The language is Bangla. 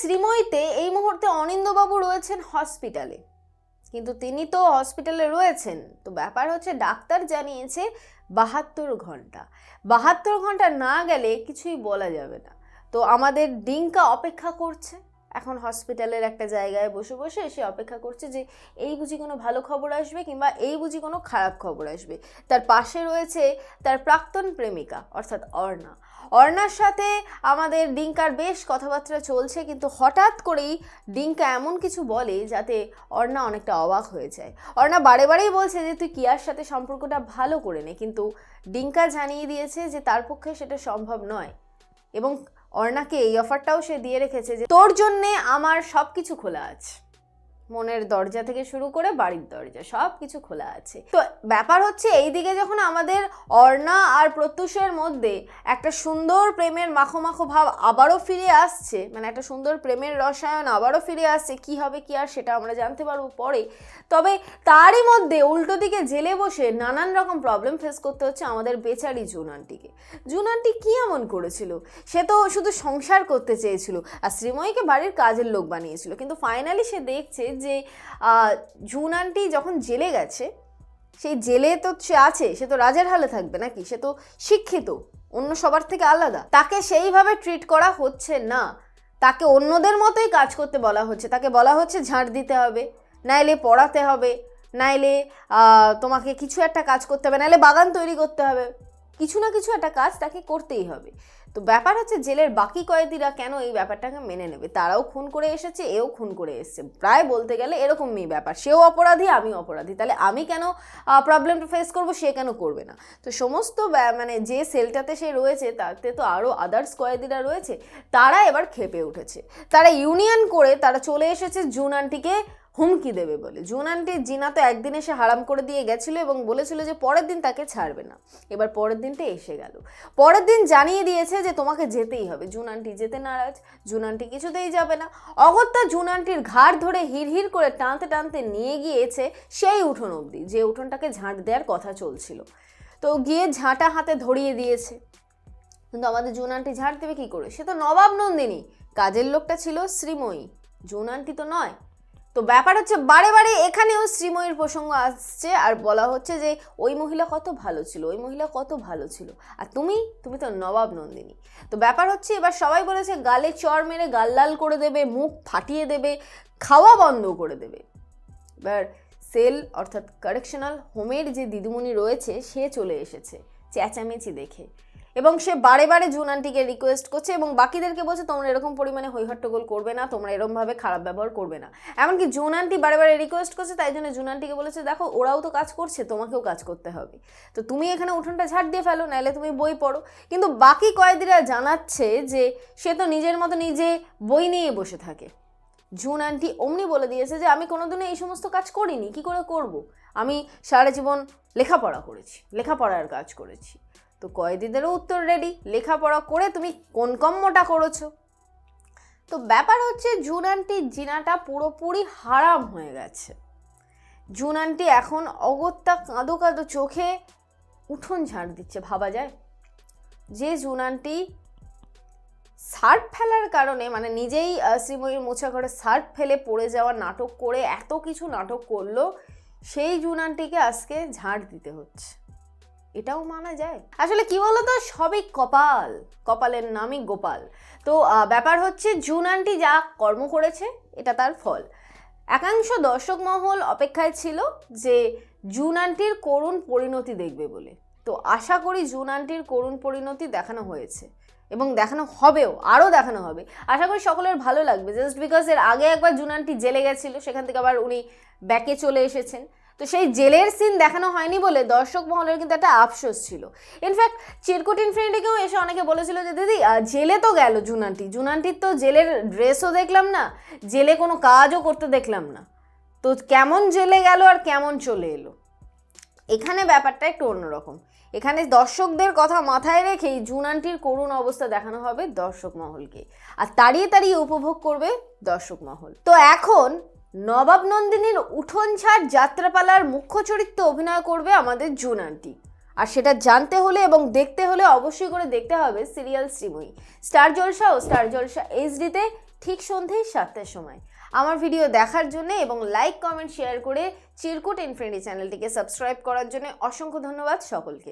শ্রীময়ীতে এই মুহূর্তে অনিন্দবাবু রয়েছেন হসপিটালে। কিন্তু তিনি তো হসপিটালে রয়েছেন। তো ব্যাপার হচ্ছে ডাক্তার জানিয়েছে বাহাত্তর ঘণ্টা। বাহাত্তর ঘণ্টা না গেলে কিছুই বলা যাবে না। তো আমাদের ডিঙ্কা অপেক্ষা করছে। এখন হসপিটালের একটা জায়গায় বসে বসে সে অপেক্ষা করছে যে এই বুঝি কোনো ভালো খবর আসবে কিংবা এই বুঝি কোনো খারাপ খবর আসবে। তার পাশে রয়েছে তার প্রাক্তন প্রেমিকা, অর্থাৎ অর্ণা। অর্ণার সাথে আমাদের ডিঙ্কার বেশ কথাবার্তা চলছে কিন্তু হঠাৎ করেই ডিঙ্কা এমন কিছু বলে যাতে অর্ণা অনেকটা অবাক হয়ে যায়। অর্ণা বারে বারেই বলছে যে, তুই কিয়ার সাথে সম্পর্কটা ভালো করে নে। কিন্তু ডিঙ্কা জানিয়ে দিয়েছে যে, তার পক্ষে সেটা সম্ভব নয়। এবং অর্ণাকে এই অফারটাও সে দিয়ে রেখেছে যে তোর জন্যে আমার সব কিছু খোলা আছে। মনের দরজা থেকে শুরু করে বাড়ির দরজা সব কিছু খোলা আছে। তো ব্যাপার হচ্ছে এইদিকে যখন আমাদের অর্ণা আর প্রত্যুষের মধ্যে একটা সুন্দর প্রেমের মাখো মাখো ভাব আবারও ফিরে আসছে মানে একটা সুন্দর প্রেমের রসায়ন আবারও ফিরে আসছে, কি হবে কি আর সেটা আমরা জানতে পারব পরে। তবে তারই মধ্যে উল্টো দিকে জেলে বসে নানান রকম প্রবলেম ফেস করতে হচ্ছে আমাদের বেচারি জুন আন্টিকে জুন এমন করেছিল? সে তো শুধু সংসার করতে চেয়েছিল আর শ্রীময়ীকে বাড়ির কাজের লোক বানিয়েছিল, কিন্তু ফাইনালি সে দেখছে যে আন্টি যখন জেলে গেছে, সেই জেলে তো সে আছে, সে তো রাজের হালে থাকবে নাকি? সে তো শিক্ষিত, অন্য সবার থেকে আলাদা। তাকে সেইভাবে ট্রিট করা হচ্ছে না। তাকে অন্যদের মতোই কাজ করতে বলা হচ্ছে। তাকে বলা হচ্ছে ঝাঁট দিতে হবে নাইলে পড়াতে হবে নাইলে তোমাকে কিছু একটা কাজ করতে হবে নাইলে বাগান তৈরি করতে হবে। কিছু না কিছু একটা কাজ তাকে করতেই হবে। তো ব্যাপার হচ্ছে জেলের বাকি কয়েদিরা কেন এই ব্যাপারটাকে মেনে নেবে? তারাও খুন করে এসেছে, এও খুন করে এসেছে। প্রায় বলতে গেলে এরকমই ব্যাপার। সেও অপরাধী আমি অপরাধী। তাহলে আমি কেন প্রবলেমটা ফেস করব, সে কেন করবে না? তো সমস্ত মানে যে সেলটাতে সে রয়েছে, তাতে তো আরও আদার্স কয়েদিরা রয়েছে, তারা এবার খেপে উঠেছে। তারা ইউনিয়ন করে তারা চলে এসেছে জুন আন্টিকে হুমকি দেবে বলে। জুন আন্টি জিনা তো একদিন এসে হারাম করে দিয়ে গেছিল এবং বলেছিল যে পরের দিন তাকে ছাড়বে না। এবার পরের দিনটা এসে গেল। পরের দিন জানিয়ে দিয়েছে যে তোমাকে যেতেই হবে। জুন আন্টি যেতে নারাজ। জুন আন্টি কিছুতেই যাবে না। অগত্যা জুন আন্টির ঘাড় ধরে হির হির করে টানতে টানতে নিয়ে গিয়েছে সেই উঠোন অবধি, যে উঠোনটাকে ঝাঁট দেওয়ার কথা চলছিল। তো গিয়ে ঝাঁটা হাতে ধরিয়ে দিয়েছে। কিন্তু আমাদের জুন আন্টি ঝাড় দেবে কী করে? সে তো নবাব নন্দিনী। কাজের লোকটা ছিল শ্রীময়ী। জুন আন্টি তো নয়। তো ব্যাপার হচ্ছে বারে বারে এখানেও শ্রীময়ীর প্রসঙ্গ আসছে আর বলা হচ্ছে যে ওই মহিলা কত ভালো ছিল, ওই মহিলা কত ভালো ছিল। আর তুমি তুমি তো নবাব নন্দিনী। তো ব্যাপার হচ্ছে এবার সবাই বলেছে গালে চর মেরে গাল লাল করে দেবে, মুখ ফাটিয়ে দেবে, খাওয়া বন্ধ করে দেবে। এবার সেল অর্থাৎ কারেকশনাল হোমের যে দিদিমণি রয়েছে, সে চলে এসেছে, চেঁচামেচি দেখে। এবং সে বারে বারে জুন আন্টিকে রিকোয়েস্ট করছে এবং বাকিদেরকে বলছে, তোমরা এরকম পরিমাণে হৈহট্টগোল করবে না, তোমরা এরকমভাবে খারাপ ব্যবহার করবে না। এমনকি জুন আন্টি বারে বারে রিকোয়েস্ট করছে, তাই জন্য জুন আন্টিকে বলেছে, দেখো, ওরাও তো কাজ করছে, তোমাকেও কাজ করতে হবে। তো তুমি এখানে উঠোনটা ঝাড় দিয়ে ফেলো নাহলে তুমি বই পড়ো। কিন্তু বাকি কয়েদিরা জানাচ্ছে যে, সে তো নিজের মতো নিজে বই নিয়ে বসে থাকে। জুন আন্টি অমনি বলে দিয়েছে যে, আমি কোনোদিনও এই সমস্ত কাজ করিনি, কি করে করব। আমি সারা জীবন লেখাপড়া করেছি, লেখাপড়ার কাজ করেছি। তো কয়েদিদেরও উত্তর রেডি লেখাপড়া করে তুমি কোন কম্মটা করেছ? তো ব্যাপার হচ্ছে জুন আন্টির জিনাটা পুরোপুরি হারাম হয়ে গেছে। জুন আন্টি এখন অগত্যা কাঁদো কাঁদো চোখে উঠোন ঝাড় দিচ্ছে, ভাবা যায়? যে জুন আন্টি সার্ফ ফেলার কারণে মানে নিজেই শ্রীময়ীর মোছা ঘরে সার্ফ ফেলে পড়ে যাওয়া নাটক করে এত কিছু নাটক করল, সেই জুন আন্টিকে আজকে ঝাড় দিতে হচ্ছে। এটাও মানা যায়। আসলে কি বলতো, সবই কপাল। কপালের নামই গোপাল। তো ব্যাপার হচ্ছে জুন আন্টি যা কর্ম করেছে, এটা তার ফল। একাংশ দর্শক মহল অপেক্ষায় ছিল যে জুন আন্টির করুণ পরিণতি দেখবে বলে। তো, আশা করি জুন আন্টির করুণ পরিণতি দেখানো হয়েছে। এবং দেখানো হবেও, আরও দেখানো হবে। আশা করি সকলের ভালো লাগবে। জাস্ট বিকজ এর আগে একবার জুন আন্টি জেলে গেছিল, সেখান থেকে আবার উনি ব্যাকে চলে এসেছেন। তো সেই জেলের সিন দেখানো হয়নি বলে দর্শক মহলের কিন্তু একটা আফসোস ছিল। ইনফ্যাক্ট চিরকুট ইনফিনিটিকেও এসে অনেকে বলেছিল যে, দিদি জেলে তো গেল জুনান্টি। জুনান্টির তো জেলের ড্রেসও দেখলাম না, জেলে কোনো কাজও করতে দেখলাম না। তো কেমন জেলে গেল আর কেমন চলে এলো? এখানে ব্যাপারটা একটু অন্যরকম। এখানে দর্শকদের কথা মাথায় রেখেই জুনান্টির করুণ অবস্থা দেখানো হবে দর্শক মহলকে। আর তাড়িয়ে তাড়িয়ে উপভোগ করবে দর্শক মহল। তো এখন নবাব নন্দিনীর উঠোন ছাড় যাত্রাপালার মুখ্য চরিত্রে অভিনয় করবে আমাদের জুনান্টি আর সেটা জানতে হলে এবং দেখতে হলে অবশ্যই করে দেখতে হবে সিরিয়াল শ্রীময়ী। স্টার জলসা ও স্টার জলসা এইচডিতে ঠিক সন্ধেই সাতটার সময়। আমার ভিডিও দেখার জন্য এবং লাইক, কমেন্ট, শেয়ার করে চিরকুট ইনফিনিটি চ্যানেলটিকে সাবস্ক্রাইব করার জন্য অসংখ্য ধন্যবাদ সকলকে।